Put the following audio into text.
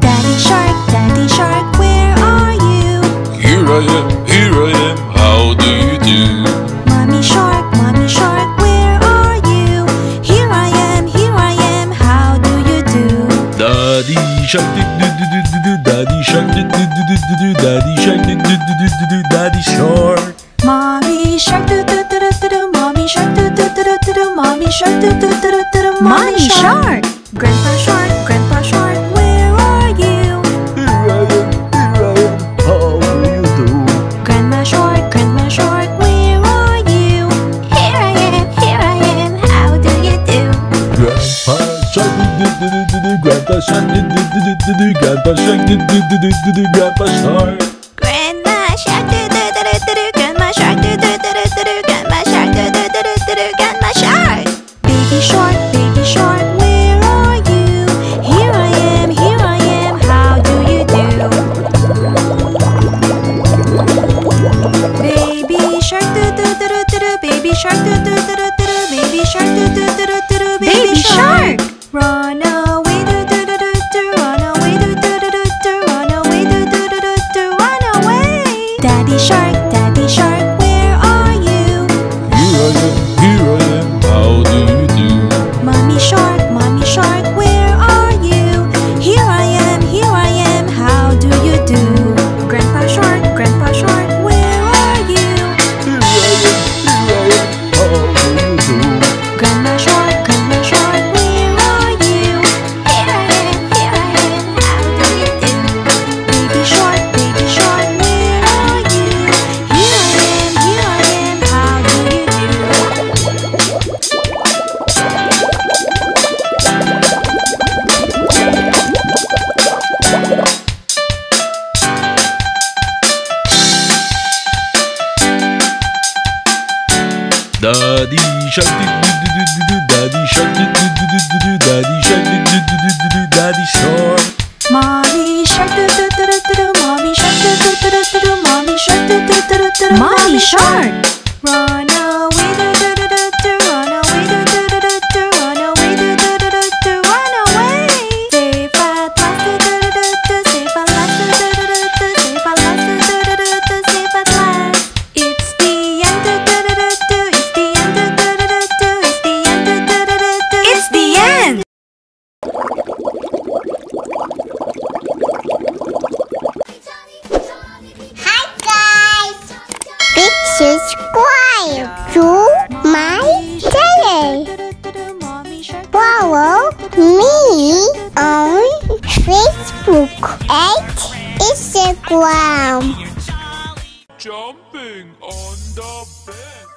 Daddy Shark, Daddy Shark, where are you? Here I am, here I am, how do you do? Mommy Shark, Mommy Shark, where are you? Here I am, here I am, how do you do? Daddy Shark, do do do do do do, Daddy Shark, do do do do do, Daddy Shark, do do do do do. Mommy shark do do do do do do Mommy shark do do do do do do Mommy shark Grandpa shark, grandpa shark, where are you? Here I am, here I am, how do you do? Grandma shark, grandma shark, where are you? Here I am, here I am, how do you do? Grandpa shark do do do do do Grandpa shark do do do do do do Grandpa shark do do do do do do Grandpa shark Shark, baby shark, where are you? Here I am, here I am. How do you do? Baby shark Run Daddy shark Daddy shark Daddy shark Daddy Mommy shark Mommy shark Mommy Mommy shark Please subscribe to my channel. Follow me on Facebook and Instagram. Jumping on the bed